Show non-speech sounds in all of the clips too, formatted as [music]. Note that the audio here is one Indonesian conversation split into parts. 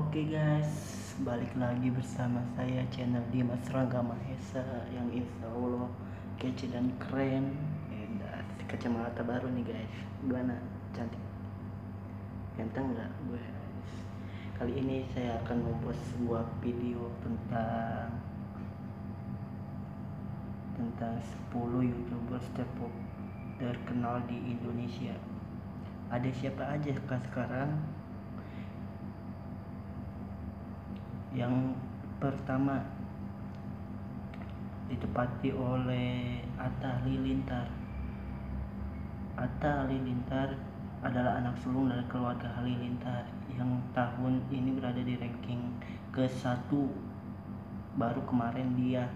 Oke guys, balik lagi bersama saya channel Dimas Rangga Mahesa yang insya Allah kece dan keren. Edas, kacamata baru nih guys, gimana? Cantik, ganteng nggak gue? Kali ini saya akan membuat sebuah video tentang tentang 10 youtubers terpop terkenal di Indonesia. Ada siapa aja sekarang? Yang pertama ditepati oleh Atta Halilintar. Atta Halilintar adalah anak sulung dari keluarga Halilintar yang tahun ini berada di ranking ke-1. Baru kemarin dia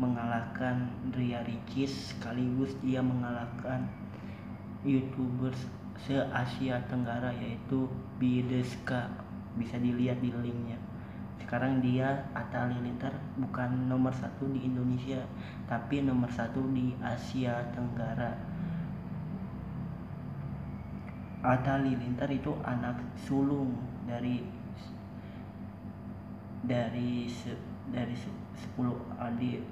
mengalahkan Ria Ricis sekaligus dia mengalahkan YouTubers se-Asia Tenggara yaitu Bideska. Bisa dilihat di linknya sekarang dia Atta Halilintar bukan nomor satu di Indonesia tapi nomor satu di Asia Tenggara. Atta Halilintar itu anak sulung dari dari dari 10 adik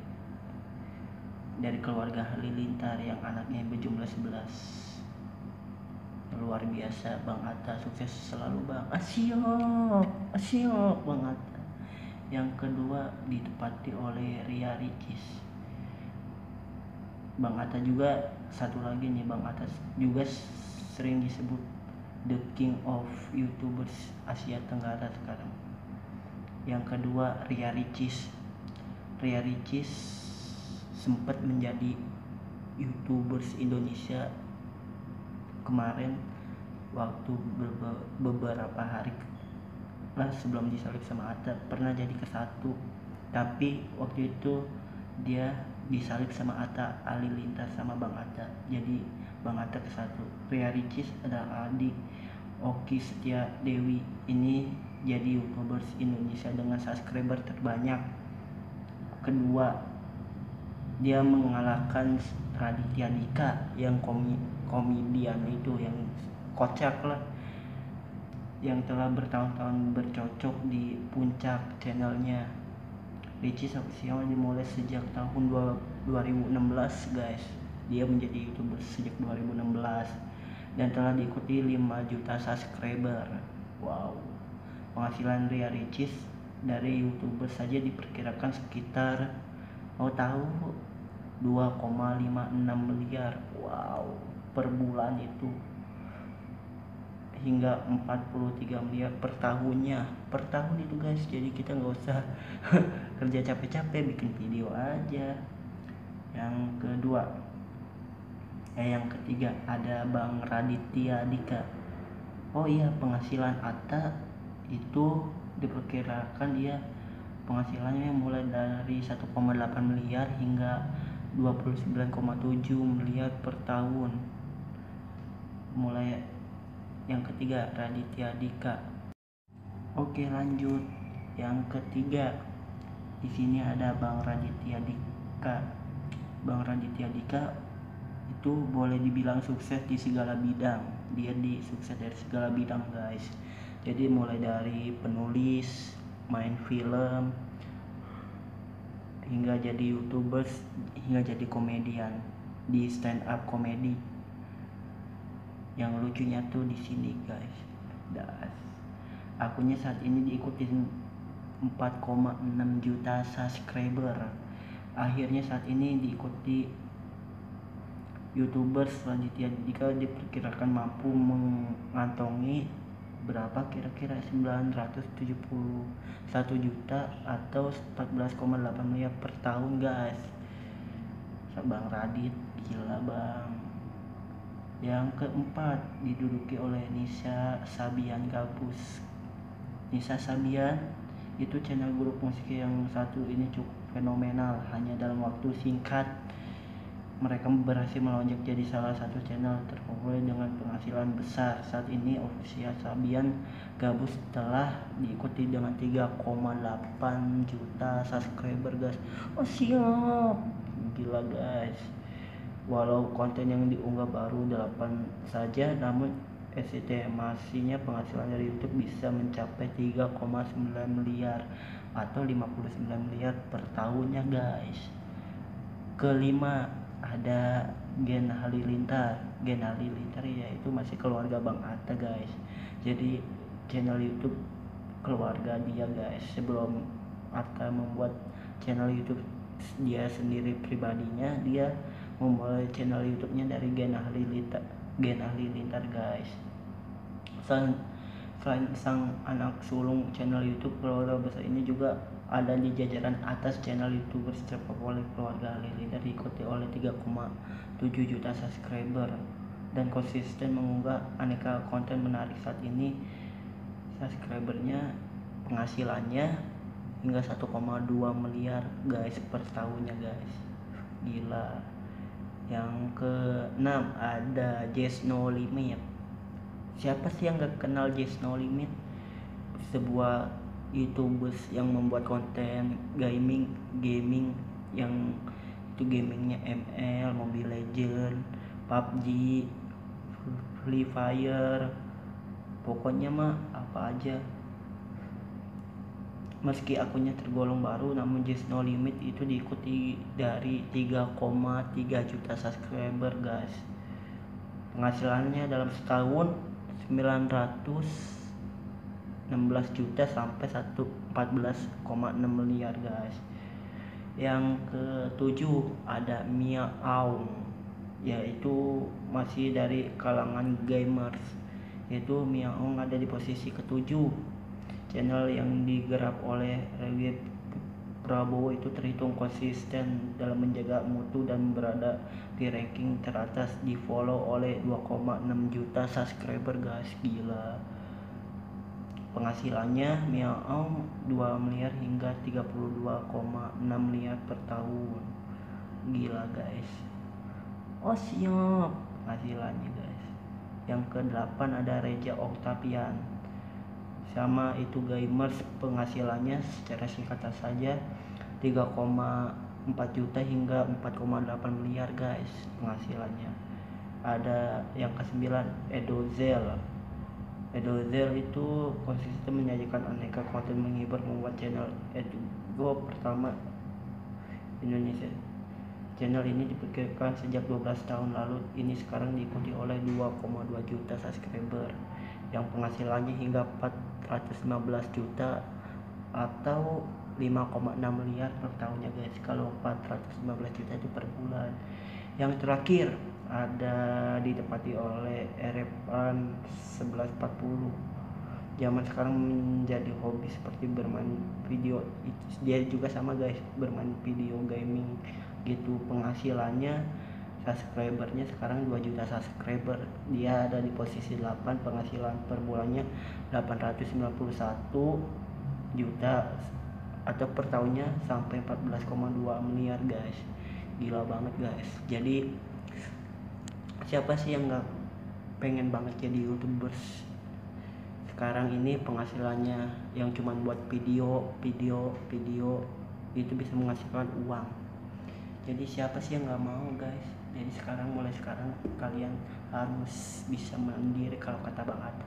dari keluarga Halilintar yang anaknya berjumlah 11 luar biasa Bang Atta sukses selalu Bang. Asyik asyik Bang Atta yang kedua ditepati oleh Ria Ricis. Bang Atta juga satu lagi nih Bang Atta juga sering disebut the king of youtubers Asia Tenggara sekarang. Yang kedua Ria Ricis. Ria Ricis sempat menjadi youtubers Indonesia kemarin waktu beberapa hari lah sebelum disalib sama Atta pernah jadi ke satu. Tapi waktu itu dia disalib sama Atta Ali lintas sama Bang Atta. Jadi Bang Atta ke satu. Ria Ricis adalah adik Oki Setia Dewi. Ini jadi youtubers Indonesia dengan subscriber terbanyak. Kedua dia mengalahkan Raditya Dika yang komi komedian itu yang kocak lah yang telah bertahun-tahun bercocok di puncak channelnya. Ricis official dimulai sejak tahun 2016 guys. Dia menjadi youtuber sejak 2016 dan telah diikuti 5 juta subscriber. Wow. Penghasilan Ria Ricis dari youtuber saja diperkirakan sekitar mau tahu 2,56 miliar. Wow. Per bulan itu hingga 43 miliar per tahunnya. Per tahun itu guys. Jadi kita nggak usah [laughs] kerja capek-capek bikin video aja. Yang kedua eh yang ketiga ada Bang Raditya Dika. Oh iya penghasilan Atta itu diperkirakan dia penghasilannya mulai dari 1,8 miliar hingga 29,7 miliar per tahun. Mulai yang ketiga Raditya Dika. Oke lanjut. Yang ketiga di sini ada Bang Raditya Dika. Bang Raditya Dika itu boleh dibilang sukses di segala bidang. Dia di sukses dari segala bidang guys. Jadi mulai dari penulis main film hingga jadi youtubers hingga jadi komedian. Di stand up komedi yang lucunya tuh di sini guys. Das. Akunnya saat ini diikuti 4,6 juta subscriber. Akhirnya saat ini diikuti youtubers selanjutnya. Jika diperkirakan mampu mengantongi berapa? Kira-kira 971 juta atau 14,8 miliar per tahun guys. Bang Radit gila bang yang keempat diduduki oleh Nisa Sabian Gabus. Nisa Sabian itu channel grup musik yang satu ini cukup fenomenal hanya dalam waktu singkat. Mereka berhasil melonjak jadi salah satu channel terpopuler dengan penghasilan besar. Saat ini official Sabian Gabus telah diikuti dengan 3,8 juta subscriber guys. Oh siap. Gila guys walau konten yang diunggah baru 8 saja namun estimasinya penghasilan dari YouTube bisa mencapai 3,9 miliar atau 59 miliar per tahunnya guys. Kelima ada Gen Halilintar. Gen Halilintar ya itu masih keluarga Bang Atta guys. Jadi channel YouTube keluarga dia guys. Sebelum Atta membuat channel YouTube dia sendiri pribadinya dia memulai channel YouTube-nya dari Gen Halilintar Gen Halilintar guys. Selain, selain sang anak sulung channel YouTube keluarga besar ini juga ada di jajaran atas channel youtuber oleh keluarga Halilintar diikuti oleh 3,7 juta subscriber. Dan konsisten mengunggah aneka konten menarik saat ini. Subscribernya penghasilannya hingga 1,2 miliar guys per tahunnya guys. Gila yang ke 6 ada Jazz No Limit. Siapa sih yang gak kenal Jazz No Limit? Sebuah youtubers yang membuat konten gaming gaming yang itu gamingnya ML, Mobile Legend, PUBG, Free Fire, pokoknya mah apa aja. Meski akunnya tergolong baru, namun Just No Limit itu diikuti dari 3,3 juta subscriber guys. Penghasilannya dalam setahun 900 16 juta sampai 14,6 miliar guys. Yang ketujuh ada Mia Aung yaitu masih dari kalangan gamers. Yaitu Mia Aung ada di posisi ketujuh channel yang digerap oleh Rewi Prabowo itu terhitung konsisten dalam menjaga mutu dan berada di ranking teratas di follow oleh 2,6 juta subscriber. Guys gila. Penghasilannya Miao 2 miliar hingga 32,6 miliar per tahun. Gila guys. Oh siap. Penghasilannya guys. Yang ke 8 ada Reja Octavian sama itu gamers penghasilannya secara singkat saja 3,4 juta hingga 4,8 miliar guys penghasilannya ada yang ke 9 Edozel Edozel itu konsisten menyajikan aneka konten menghibur membuat channel Edugo pertama Indonesia. Channel ini diperkirakan sejak 12 tahun lalu, ini sekarang diikuti oleh 2,2 juta subscriber yang penghasilannya hingga 415 juta atau 5,6 miliar per tahunnya guys. Kalau 415 juta itu per bulan. Yang terakhir ada ditempati oleh Erepan 1140 zaman sekarang menjadi hobi seperti bermain video. Dia juga sama guys bermain video gaming gitu. Penghasilannya subscribernya sekarang 2 juta subscriber. Dia ada di posisi 8 penghasilan per bulannya 891 juta atau per tahunnya sampai 14,2 miliar guys. Gila banget guys. Jadi siapa sih yang nggak pengen banget jadi youtubers? Sekarang ini penghasilannya yang cuma buat video video video itu bisa menghasilkan uang jadi siapa sih yang nggak mau guys? Jadi sekarang mulai sekarang kalian harus bisa mandiri kalau kata bang Atta.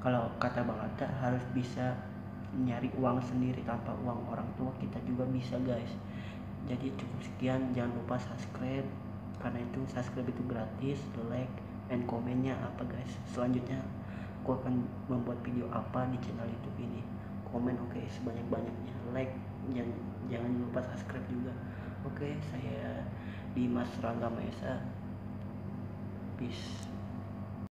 Kalau kata bang Atta harus bisa nyari uang sendiri tanpa uang orang tua kita juga bisa guys. Jadi cukup sekian jangan lupa subscribe. Karena itu subscribe itu gratis like and komennya apa guys? Selanjutnya aku akan membuat video apa di channel youtube ini. Komen oke okay, sebanyak banyaknya like jangan jangan lupa subscribe juga oke saya Dimas Rangga Maesa. Peace